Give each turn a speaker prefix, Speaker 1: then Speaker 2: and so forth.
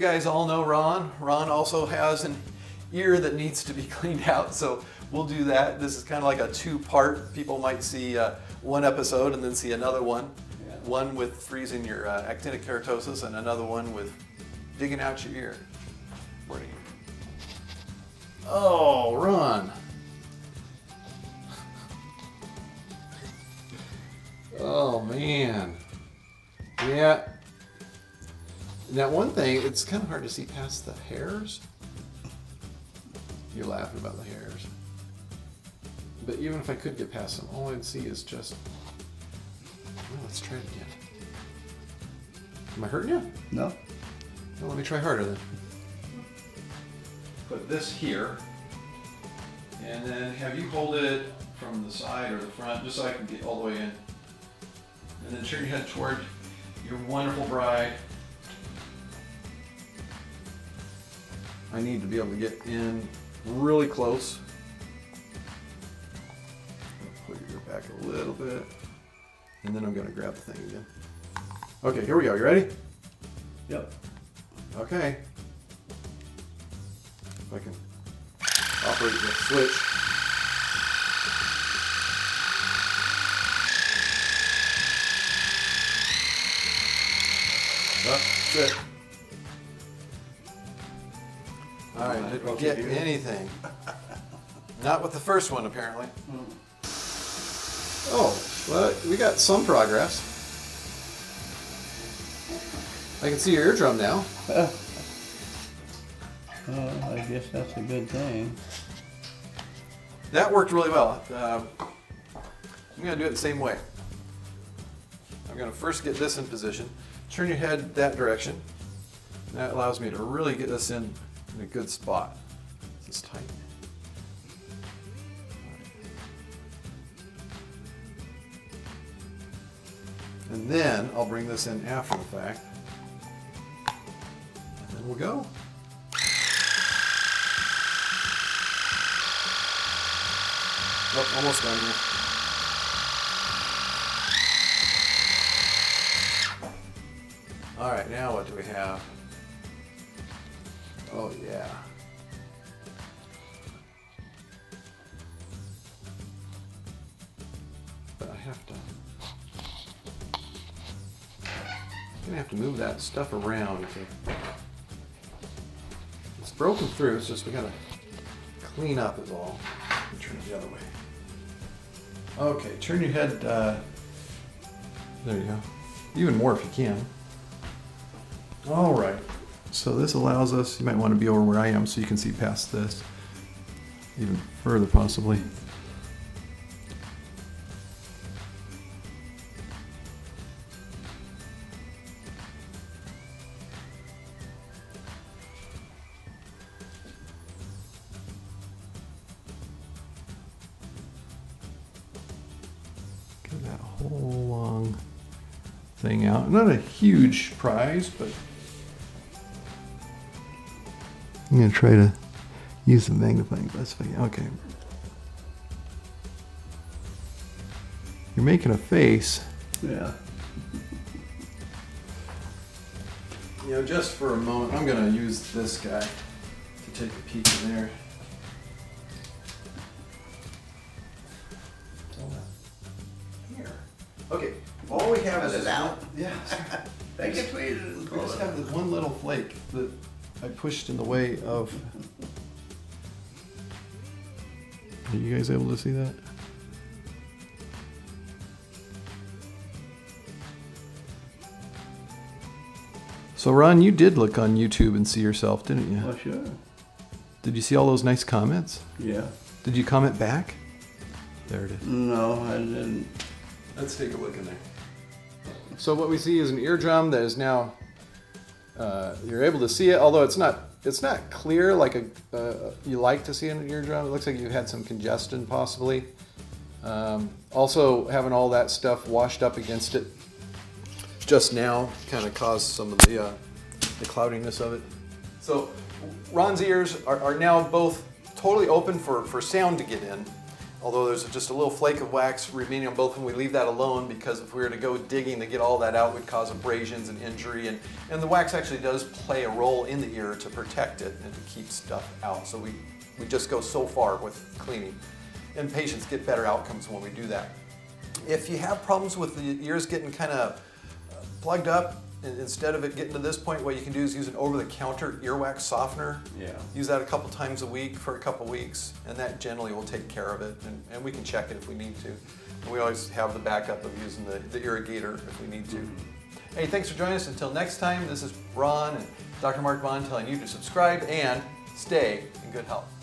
Speaker 1: guys all know Ron. Ron also has an ear that needs to be cleaned out, so we'll do that. This is kind of like a two-part. People might see uh, one episode and then see another one.
Speaker 2: Yeah.
Speaker 1: One with freezing your uh, actinic keratosis and another one with digging out your ear. Morning. Oh, Ron. Oh man. Yeah. Now one thing, it's kind of hard to see past the hairs. You're laughing about the hairs. But even if I could get past them, all I'd see is just. Well, let's try it again. Am I hurting you?
Speaker 2: No?
Speaker 1: Well, let me try harder then. Put this here, and then have you hold it from the side or the front, just so I can get all the way in. And then turn your head toward your wonderful bride. I need to be able to get in really close. Pull your back a little bit. And then I'm going to grab the thing again. Okay, here we go. You ready?
Speaker 2: Yep.
Speaker 1: Okay. If I can operate the switch. Oh, That's it. All right, did we get anything? Not with the first one, apparently. Oh, well, we got some progress. I can see your eardrum now.
Speaker 2: Well, I guess that's a good thing.
Speaker 1: That worked really well. Uh, I'm going to do it the same way. I'm going to first get this in position. Turn your head that direction. That allows me to really get this in, in a good spot. It's tight. And then I'll bring this in after the fact. And then we'll go. Nope, almost done here. All right, now what do we have? Oh yeah. But I have to. I'm gonna have to move that stuff around. To, it's broken through. It's just we gotta clean up is all. Turn it the other way. Okay, turn your head. Uh, there you go. Even more if you can. All right. So this allows us. You might want to be over where I am so you can see past this, even further possibly. Get that whole long thing out. Not a huge prize, but I'm gonna try to use the magnifying glass. if I can. Okay. You're making a face.
Speaker 2: Yeah.
Speaker 1: You know, just for a moment, I'm gonna use this guy to take a peek in there. Here. Okay. All we have is
Speaker 2: Cut it
Speaker 1: this
Speaker 2: out.
Speaker 1: one- Yeah.
Speaker 2: Make it sweet.
Speaker 1: We just have this one little flake that I pushed in the way of. Are you guys able to see that? So Ron, you did look on YouTube and see yourself, didn't you?
Speaker 2: Oh, sure.
Speaker 1: Did you see all those nice comments?
Speaker 2: Yeah.
Speaker 1: Did you comment back? There it is.
Speaker 2: No, I didn't.
Speaker 1: Let's take a look in there. So what we see is an eardrum that is now uh, you're able to see it, although it's not it's not clear like a uh, you like to see in an eardrum. It looks like you've had some congestion possibly. Um, also having all that stuff washed up against it just now kind of caused some of the uh, the cloudiness of it. So Ron's ears are, are now both totally open for, for sound to get in. Although there's just a little flake of wax remaining on both of them, we leave that alone because if we were to go digging to get all that out, would cause abrasions and injury. And, and the wax actually does play a role in the ear to protect it and to keep stuff out. So we, we just go so far with cleaning. And patients get better outcomes when we do that. If you have problems with the ears getting kind of plugged up, instead of it getting to this point, what you can do is use an over-the-counter earwax softener.
Speaker 2: Yeah.
Speaker 1: Use that a couple times a week for a couple weeks, and that generally will take care of it. And, and we can check it if we need to. And we always have the backup of using the, the irrigator if we need to. Mm-hmm. Hey, thanks for joining us. Until next time, this is Ron and Dr. Mark Vaughan telling you to subscribe and stay in good health.